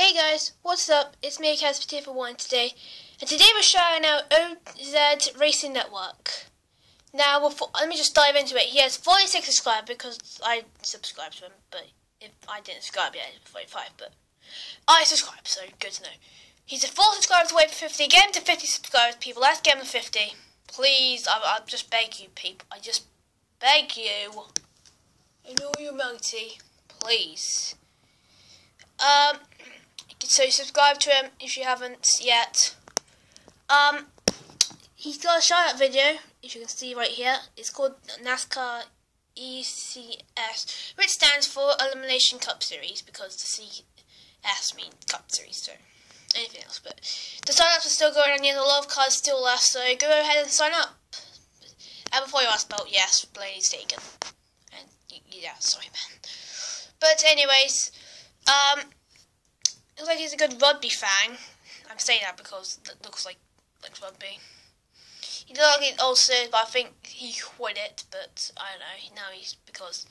Hey guys, what's up? It's me, for one today, and today we're shouting out OZ Racing Network. Now, let me just dive into it. He has 46 subscribers because I subscribed to him, but if I didn't subscribe yet, 45, but I subscribed, so good to know. He's a full subscribers away from 50. Get him to 50 subscribers, people. Let's get him to 50. Please, I, I just beg you, people. I just beg you. I know you're multi. Please. Um, so subscribe to him if you haven't yet. Um, he's got a shout out video, if you can see right here. It's called NASCAR ECS, which stands for Elimination Cup Series because the CS means Cup Series, so anything else. But the sign ups are still going on, there's a lot of cards still left, so go ahead and sign up. And before you ask about, yes, Blaney's taken. And yeah, sorry, man. But anyways, um, looks like he's a good rugby fan. I'm saying that because it looks like like rugby. He did like it also, but I think he quit it. But I don't know. Now he's because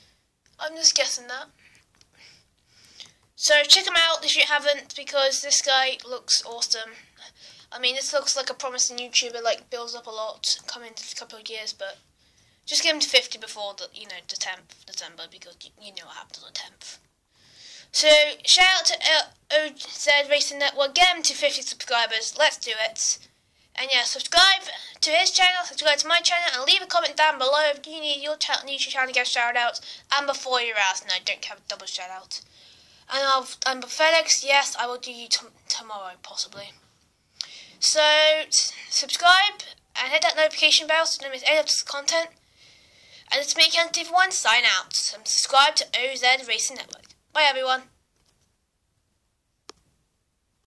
I'm just guessing that. So check him out if you haven't, because this guy looks awesome. I mean, this looks like a promising YouTuber. Like builds up a lot coming into a couple of years, but just get him to 50 before the you know the 10th December because you, you know what happened on the 10th. So shout out to uh, OZ Racing Network. Get him to 50 subscribers. Let's do it. And yeah, subscribe to his channel, subscribe to my channel, and leave a comment down below if you need your channel, YouTube channel to get shout outs. And before you're no, don't have a double shout out. And I'll, and FedEx, yes, I will do you tomorrow, possibly. So, subscribe and hit that notification bell so you don't miss any of this content. And it's me, Count one sign out. And subscribe to OZ Racing Network. Bye, everyone.